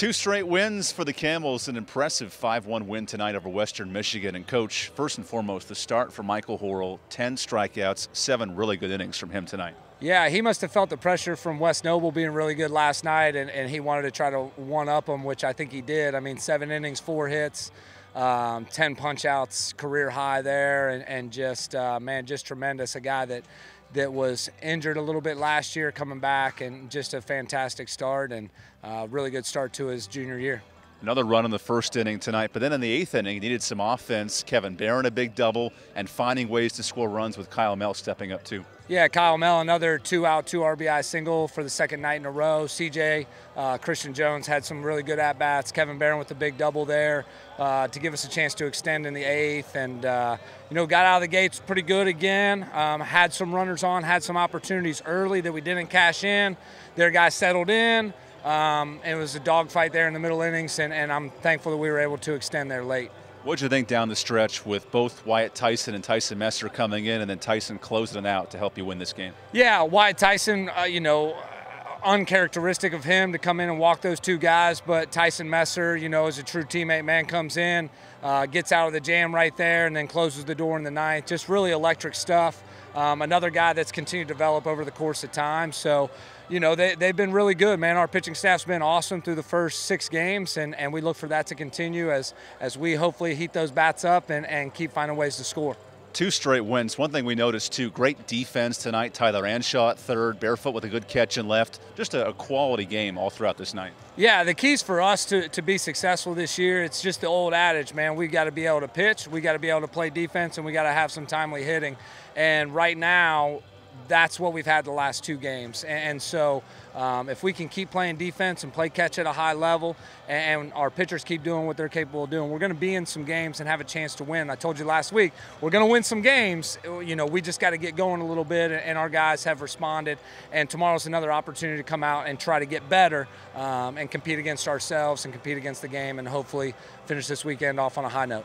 Two straight wins for the Camels, an impressive 5-1 win tonight over Western Michigan. And coach, first and foremost, the start for Michael Horrell, 10 strikeouts, seven really good innings from him tonight. Yeah, he must have felt the pressure from West Noble being really good last night, and, and he wanted to try to one-up him, which I think he did. I mean, seven innings, four hits, um, 10 punch-outs, career high there, and, and just, uh, man, just tremendous. A guy that that was injured a little bit last year, coming back, and just a fantastic start and uh, really good start to his junior year. Another run in the first inning tonight, but then in the eighth inning, needed some offense. Kevin Barron a big double and finding ways to score runs with Kyle Mell stepping up too. Yeah, Kyle Mell, another two out, two RBI single for the second night in a row. CJ, uh, Christian Jones had some really good at bats. Kevin Barron with the big double there uh, to give us a chance to extend in the eighth. And, uh, you know, got out of the gates pretty good again. Um, had some runners on, had some opportunities early that we didn't cash in. Their guys settled in. Um, it was a dogfight there in the middle innings, and, and I'm thankful that we were able to extend there late. What'd you think down the stretch with both Wyatt Tyson and Tyson Messer coming in, and then Tyson closing it out to help you win this game? Yeah, Wyatt Tyson, uh, you know, uncharacteristic of him to come in and walk those two guys, but Tyson Messer, you know, is a true teammate. Man comes in, uh, gets out of the jam right there, and then closes the door in the ninth. Just really electric stuff. Um, another guy that's continued to develop over the course of time. So, you know, they, they've been really good, man. Our pitching staff's been awesome through the first six games, and, and we look for that to continue as, as we hopefully heat those bats up and, and keep finding ways to score two straight wins. One thing we noticed too, great defense tonight. Tyler Anshaw at third, barefoot with a good catch and left. Just a, a, quality game all throughout this night. Yeah, the keys for us to, to be successful this year, it's just the old adage, man. We got to be able to pitch, we got to be able to play defense, and we got to have some timely hitting. And right now, that's what we've had the last two games. And, so um, if we can keep playing defense and play catch at a high level and, our pitchers keep doing what they're capable of doing, we're going to be in some games and have a chance to win. I told you last week, we're going to win some games. You know, we just got to get going a little bit and our guys have responded. And tomorrow's another opportunity to come out and try to get better um, and compete against ourselves and compete against the game and hopefully finish this weekend off on a high note.